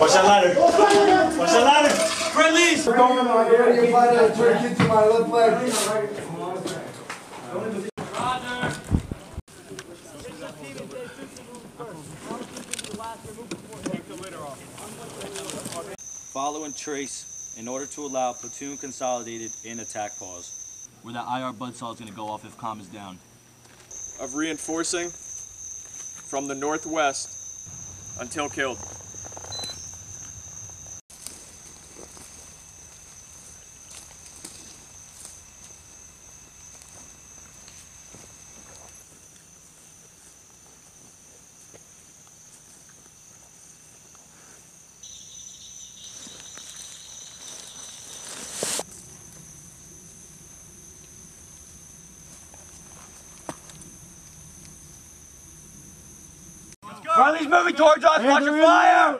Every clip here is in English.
Başarılar. Başarılar. Friendlies. Going on here, you find a trick into my left leg. Follow and trace in order to allow platoon consolidated in attack pause. Where that IR buzzsaw is going to go off if comm is down. of reinforcing from the northwest until killed. Friendly's moving towards us. Watch your fire.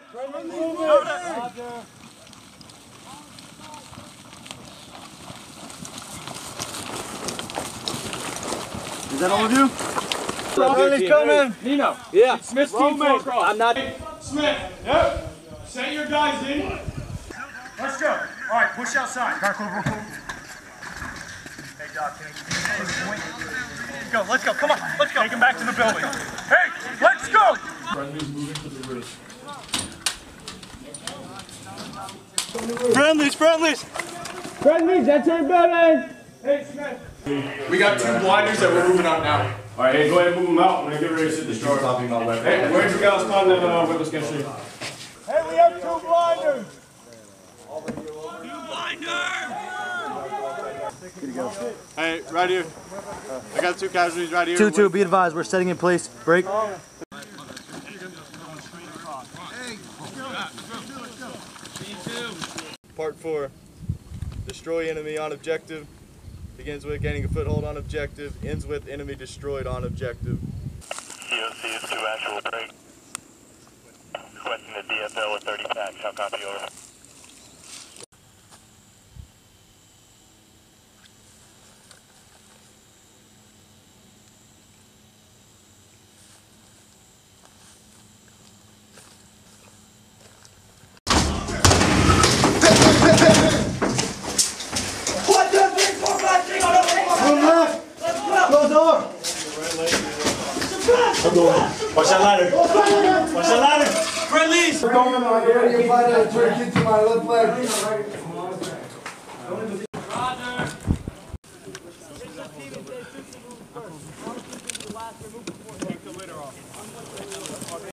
Is that all of you? Friendly's coming. Nino. Yeah. Smith's team full across. I'm not. Smith. Yep. Send your guys in. Let's go. All right, push outside. Hey, Doc, can I Go, let's go. Come on, let's go. Take him back to the building. Hey, to the roof. Friendlies, friendlies. Friendlies, that's everybody! Hey, Smith. We got two blinders that we're moving out now. All right, hey, go ahead and move them out. When I get ready to sit the shore. Hey, where's your guys calling them uh, with us, get shit? Hey, we have two blinders. Hey, right here. I got two casualties right here. 2 2, be advised, we're setting in place. Break. Part four. Destroy enemy on objective. Begins with gaining a foothold on objective. Ends with enemy destroyed on objective. COC is to actual break. Requesting the DFL with 30 packs. How copy over? Başarılar. Başarılar. Friendlies. Going on here, you find a trick into my left leg.